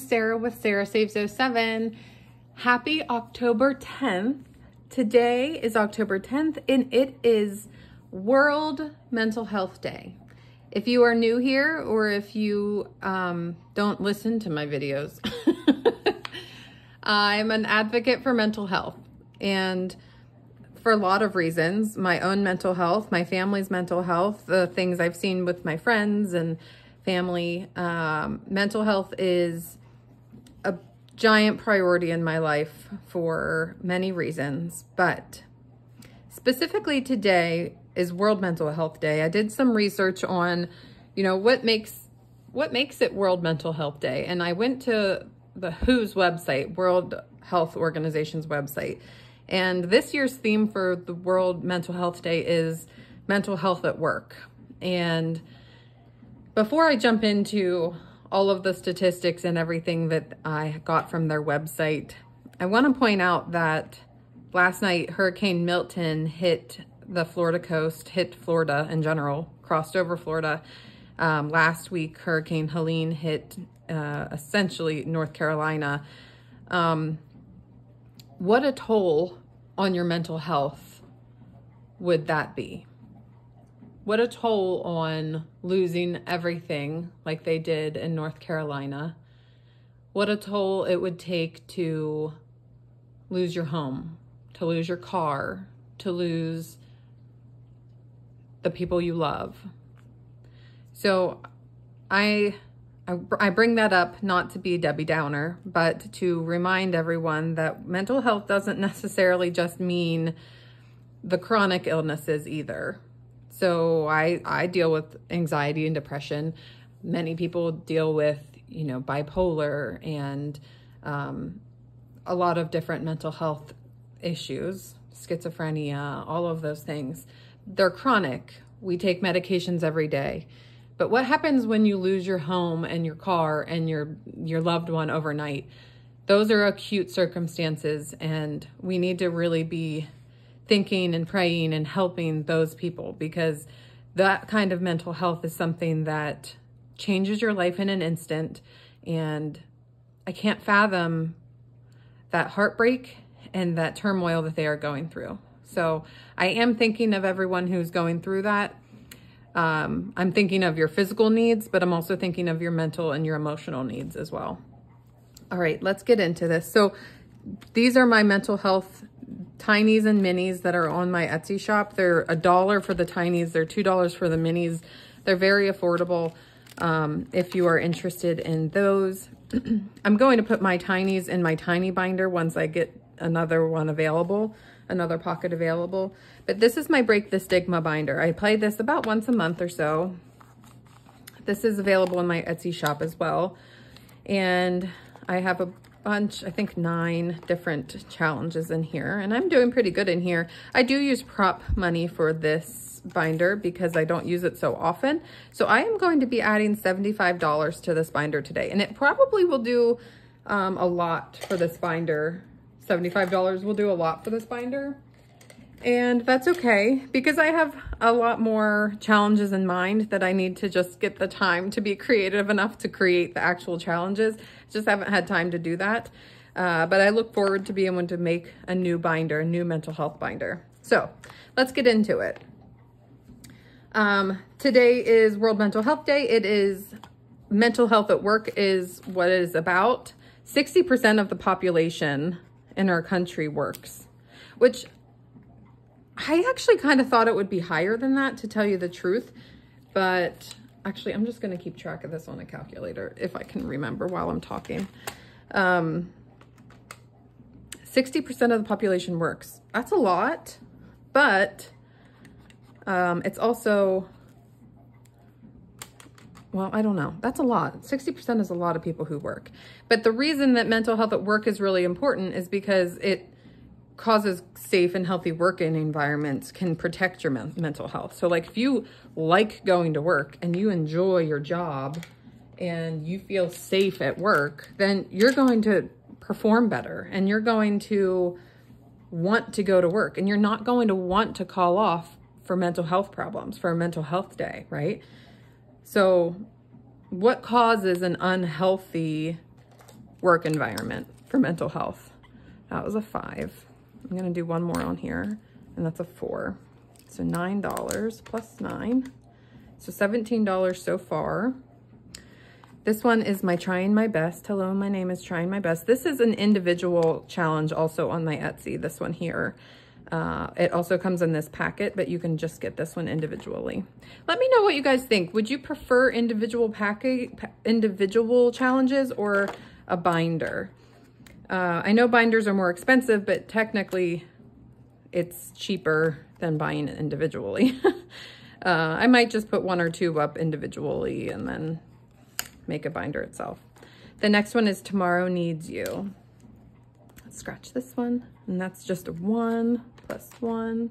is Sarah with Sarah Saves 07. Happy October 10th. Today is October 10th and it is World Mental Health Day. If you are new here or if you um, don't listen to my videos, I'm an advocate for mental health and for a lot of reasons, my own mental health, my family's mental health, the things I've seen with my friends and family. Um, mental health is giant priority in my life for many reasons, but specifically today is World Mental Health Day. I did some research on, you know, what makes what makes it World Mental Health Day, and I went to the WHO's website, World Health Organization's website, and this year's theme for the World Mental Health Day is mental health at work. And before I jump into all of the statistics and everything that I got from their website, I want to point out that last night Hurricane Milton hit the Florida coast, hit Florida in general, crossed over Florida. Um, last week, Hurricane Helene hit uh, essentially North Carolina. Um, what a toll on your mental health would that be? What a toll on losing everything like they did in North Carolina. What a toll it would take to lose your home, to lose your car, to lose the people you love. So I, I, bring that up not to be Debbie Downer, but to remind everyone that mental health doesn't necessarily just mean the chronic illnesses either. So I, I deal with anxiety and depression. Many people deal with, you know, bipolar and um, a lot of different mental health issues, schizophrenia, all of those things. They're chronic. We take medications every day. But what happens when you lose your home and your car and your your loved one overnight? Those are acute circumstances and we need to really be thinking and praying and helping those people because that kind of mental health is something that changes your life in an instant. And I can't fathom that heartbreak and that turmoil that they are going through. So I am thinking of everyone who's going through that. Um, I'm thinking of your physical needs, but I'm also thinking of your mental and your emotional needs as well. All right, let's get into this. So these are my mental health tinies and minis that are on my Etsy shop. They're a dollar for the tinies. They're $2 for the minis. They're very affordable um, if you are interested in those. I'm going to put my tinies in my tiny binder once I get another one available, another pocket available. But this is my Break the Stigma binder. I play this about once a month or so. This is available in my Etsy shop as well. And I have a bunch, I think nine different challenges in here, and I'm doing pretty good in here. I do use prop money for this binder because I don't use it so often. So I am going to be adding $75 to this binder today, and it probably will do um, a lot for this binder. $75 will do a lot for this binder. And that's okay because I have a lot more challenges in mind that I need to just get the time to be creative enough to create the actual challenges. Just haven't had time to do that. Uh, but I look forward to being able to make a new binder, a new mental health binder. So let's get into it. Um, today is World Mental Health Day. It is mental health at work is what it is about. 60% of the population in our country works, which I actually kind of thought it would be higher than that, to tell you the truth. But actually, I'm just going to keep track of this on a calculator if I can remember while I'm talking. 60% um, of the population works. That's a lot, but um, it's also, well, I don't know. That's a lot. 60% is a lot of people who work. But the reason that mental health at work is really important is because it causes safe and healthy working environments can protect your men mental health. So like if you like going to work and you enjoy your job and you feel safe at work, then you're going to perform better and you're going to want to go to work and you're not going to want to call off for mental health problems, for a mental health day, right? So what causes an unhealthy work environment for mental health. That was a five. I'm gonna do one more on here and that's a four. So $9 plus nine. So $17 so far. This one is my Trying My Best. Hello, my name is Trying My Best. This is an individual challenge also on my Etsy, this one here. Uh, it also comes in this packet, but you can just get this one individually. Let me know what you guys think. Would you prefer individual packet, individual challenges or a binder? Uh, I know binders are more expensive, but technically it's cheaper than buying it individually. uh, I might just put one or two up individually and then make a binder itself. The next one is Tomorrow Needs You. Let's scratch this one. And that's just a one plus one.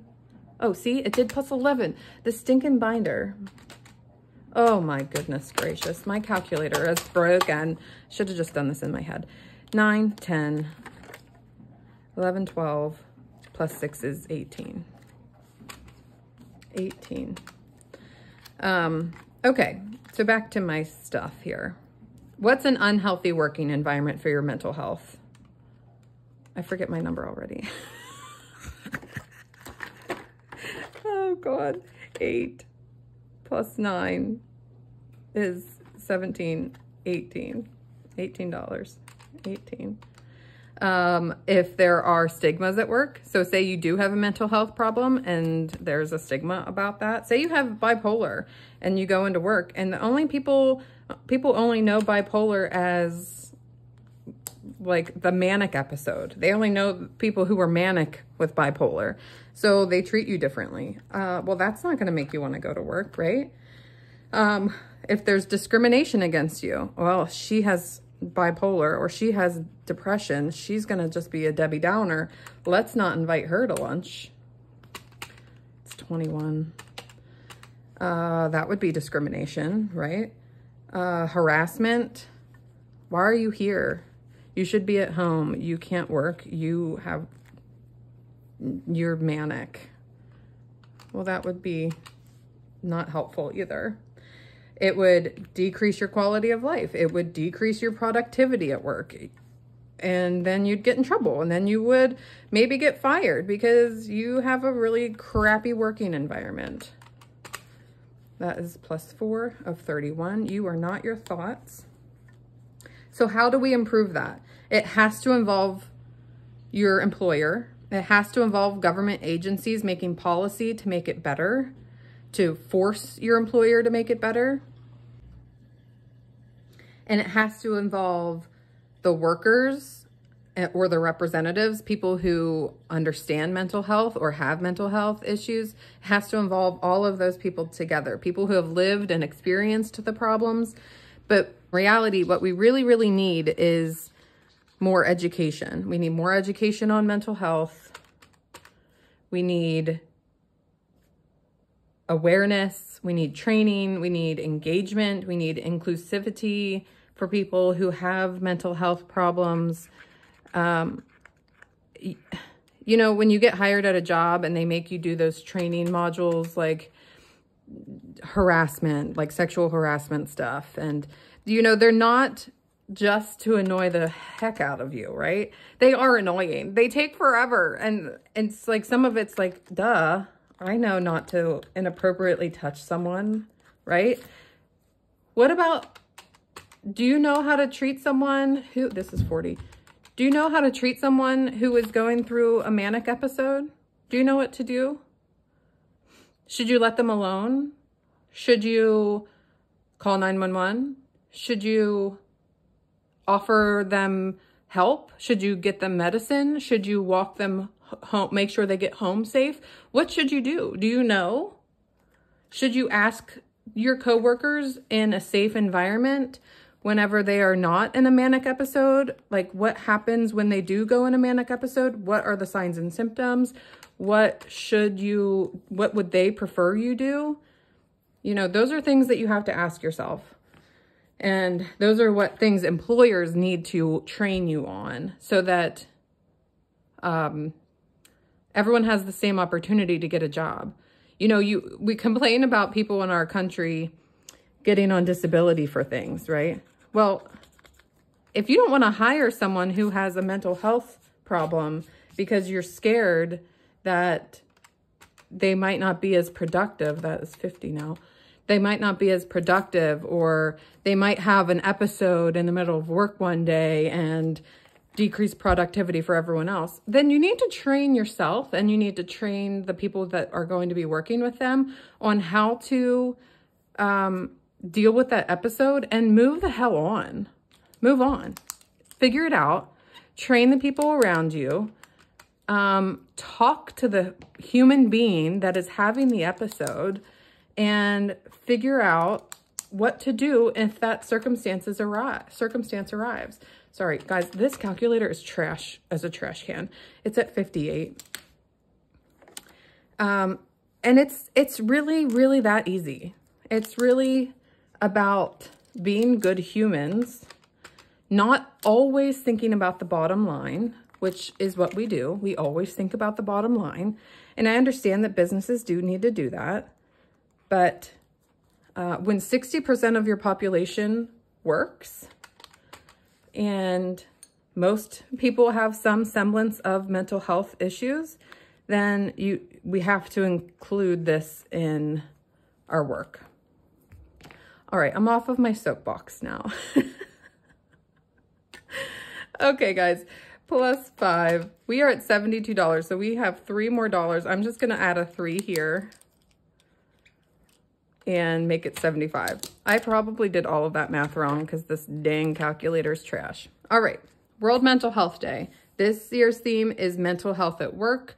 Oh, see, it did plus 11. The stinking binder. Oh my goodness gracious. My calculator is broken. Should have just done this in my head. 9, 10, 11, 12, plus 6 is 18. 18. Um, okay, so back to my stuff here. What's an unhealthy working environment for your mental health? I forget my number already. oh God, eight plus nine is 17, 18, $18, 18 um, if there are stigmas at work. So say you do have a mental health problem and there's a stigma about that. Say you have bipolar and you go into work and the only people, people only know bipolar as like the manic episode. They only know people who are manic with bipolar. So they treat you differently. Uh, well, that's not going to make you want to go to work, right? Um, if there's discrimination against you, well, she has bipolar or she has depression, she's going to just be a Debbie Downer. Let's not invite her to lunch. It's 21. Uh, that would be discrimination, right? Uh, harassment. Why are you here? You should be at home. You can't work. You have, you're manic. Well, that would be not helpful either. It would decrease your quality of life. It would decrease your productivity at work. And then you'd get in trouble. And then you would maybe get fired because you have a really crappy working environment. That is plus four of 31. You are not your thoughts. So how do we improve that? It has to involve your employer. It has to involve government agencies making policy to make it better, to force your employer to make it better. And it has to involve the workers eh, or the representatives, people who understand mental health or have mental health issues, has to involve all of those people together, people who have lived and experienced the problems. But reality, what we really, really need is more education. We need more education on mental health. We need awareness. We need training. We need engagement. We need inclusivity for people who have mental health problems. Um, you know, when you get hired at a job and they make you do those training modules like harassment, like sexual harassment stuff. And, you know, they're not just to annoy the heck out of you, right? They are annoying. They take forever. And it's like some of it's like, duh, I know not to inappropriately touch someone, right? What about do you know how to treat someone who, this is 40. Do you know how to treat someone who is going through a manic episode? Do you know what to do? Should you let them alone? Should you call 911? Should you offer them help? Should you get them medicine? Should you walk them home, make sure they get home safe? What should you do? Do you know? Should you ask your coworkers in a safe environment whenever they are not in a manic episode, like what happens when they do go in a manic episode? What are the signs and symptoms? What should you, what would they prefer you do? You know, those are things that you have to ask yourself. And those are what things employers need to train you on so that um, everyone has the same opportunity to get a job. You know, you we complain about people in our country getting on disability for things, right? Well, if you don't want to hire someone who has a mental health problem because you're scared that they might not be as productive, that is 50 now, they might not be as productive or they might have an episode in the middle of work one day and decrease productivity for everyone else, then you need to train yourself and you need to train the people that are going to be working with them on how to um, deal with that episode and move the hell on. Move on. Figure it out. Train the people around you. Um, talk to the human being that is having the episode and figure out what to do if that circumstances arrive, circumstance arrives. Sorry, guys, this calculator is trash as a trash can. It's at 58. Um, and it's, it's really, really that easy. It's really about being good humans, not always thinking about the bottom line, which is what we do. We always think about the bottom line. And I understand that businesses do need to do that. But uh, when 60% of your population works and most people have some semblance of mental health issues, then you we have to include this in our work. All right, I'm off of my soapbox now. okay, guys, plus five. We are at $72, so we have three more dollars. I'm just to add a three here and make it 75. I probably did all of that math wrong because this dang calculator is trash. All right, World Mental Health Day. This year's theme is mental health at work.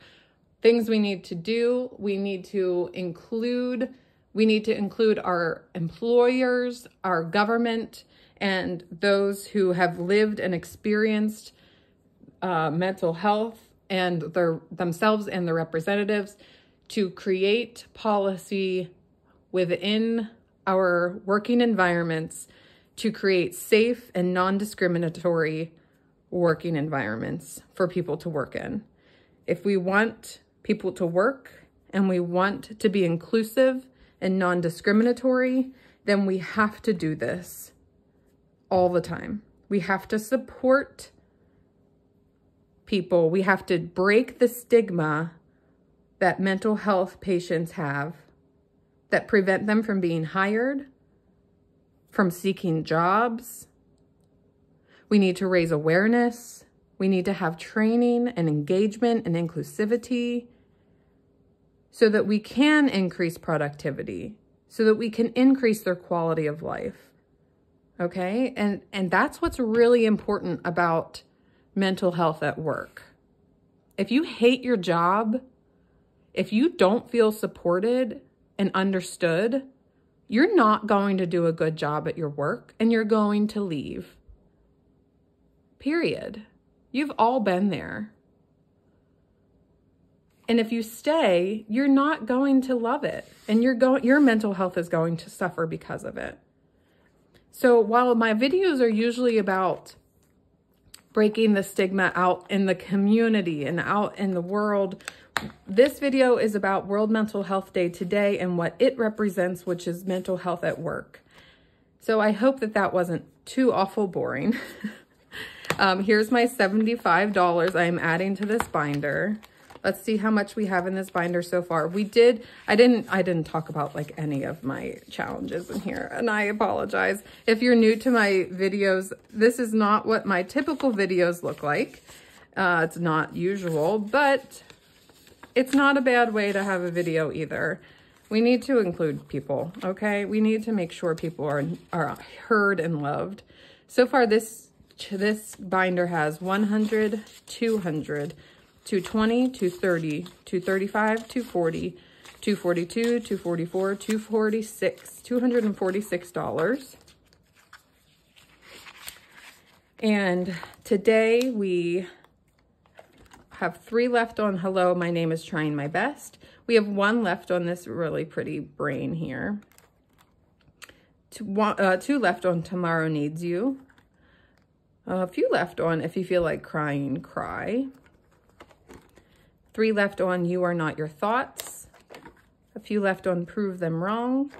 Things we need to do. We need to include we need to include our employers, our government, and those who have lived and experienced uh, mental health and their themselves and their representatives to create policy within our working environments to create safe and non-discriminatory working environments for people to work in. If we want people to work and we want to be inclusive and non-discriminatory, then we have to do this all the time. We have to support people. We have to break the stigma that mental health patients have that prevent them from being hired, from seeking jobs. We need to raise awareness. We need to have training and engagement and inclusivity so that we can increase productivity, so that we can increase their quality of life. Okay? And and that's what's really important about mental health at work. If you hate your job, if you don't feel supported and understood, you're not going to do a good job at your work and you're going to leave. Period. You've all been there. And if you stay, you're not going to love it. And you're going your mental health is going to suffer because of it. So while my videos are usually about breaking the stigma out in the community and out in the world, this video is about World Mental Health Day today and what it represents, which is mental health at work. So I hope that that wasn't too awful boring. um, here's my $75 I'm adding to this binder. Let's see how much we have in this binder so far. We did, I didn't, I didn't talk about like any of my challenges in here and I apologize. If you're new to my videos, this is not what my typical videos look like. Uh, it's not usual, but it's not a bad way to have a video either. We need to include people, okay? We need to make sure people are, are heard and loved. So far, this, this binder has 100, 200, 220, 230, 235, 240, 242, 244, 246, $246. And today we have three left on hello, my name is trying my best. We have one left on this really pretty brain here. Two, one, uh, two left on tomorrow needs you. a few left on if you feel like crying, cry. Three left on You Are Not Your Thoughts. A few left on Prove Them Wrong.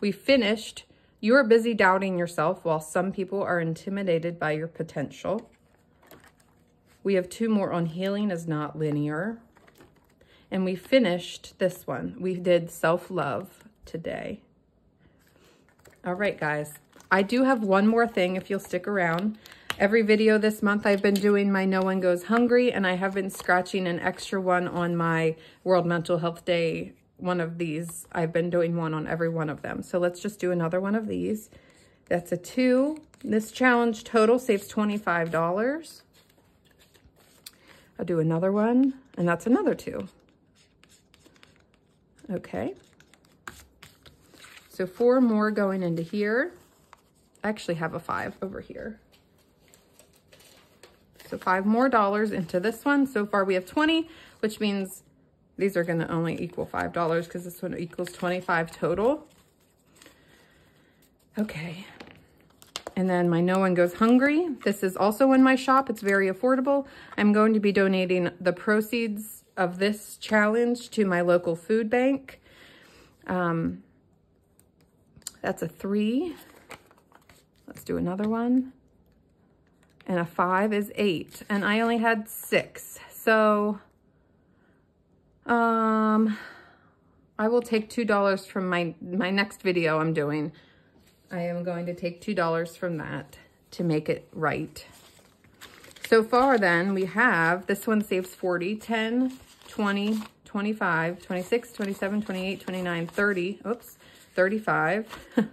We finished You are busy doubting yourself while some people are intimidated by your potential. We have two more on healing is not linear. And we finished this one. We did self-love today. All right, guys. I do have one more thing if you'll stick around. Every video this month I've been doing my No One Goes Hungry and I have been scratching an extra one on my World Mental Health Day, one of these. I've been doing one on every one of them. So let's just do another one of these. That's a two. This challenge total saves $25. I'll do another one and that's another two. Okay. So four more going into here. I actually have a five over here. So five more dollars into this one. So far we have 20, which means these are gonna only equal $5 because this one equals 25 total. Okay. And then my No One Goes Hungry. This is also in my shop. It's very affordable. I'm going to be donating the proceeds of this challenge to my local food bank. Um, that's a three. Let's do another one and a five is eight. And I only had six. So, um, I will take $2 from my, my next video I'm doing. I am going to take $2 from that to make it right. So far then we have, this one saves 40, 10, 20, 25, 26, 27, 28, 29, 30, oops, 35,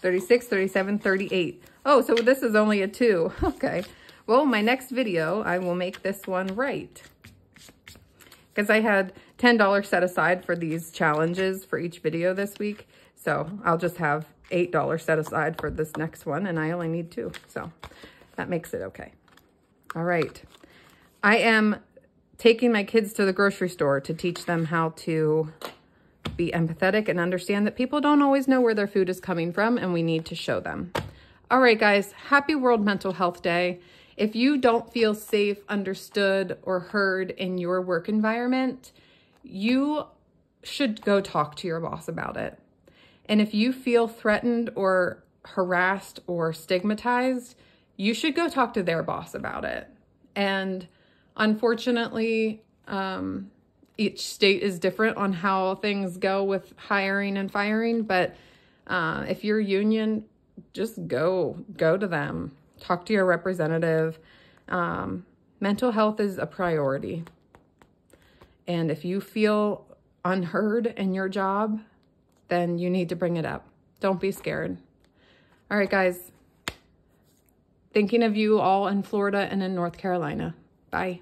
36, 37, 38. Oh, so this is only a two. Okay. Well, my next video, I will make this one right. Because I had $10 set aside for these challenges for each video this week. So I'll just have $8 set aside for this next one, and I only need two. So that makes it okay. All right. I am taking my kids to the grocery store to teach them how to be empathetic and understand that people don't always know where their food is coming from, and we need to show them. All right, guys, happy World Mental Health Day. If you don't feel safe, understood, or heard in your work environment, you should go talk to your boss about it. And if you feel threatened or harassed or stigmatized, you should go talk to their boss about it. And unfortunately, um, each state is different on how things go with hiring and firing. But uh, if your union just go, go to them, talk to your representative. Um, mental health is a priority. And if you feel unheard in your job, then you need to bring it up. Don't be scared. All right, guys. Thinking of you all in Florida and in North Carolina. Bye.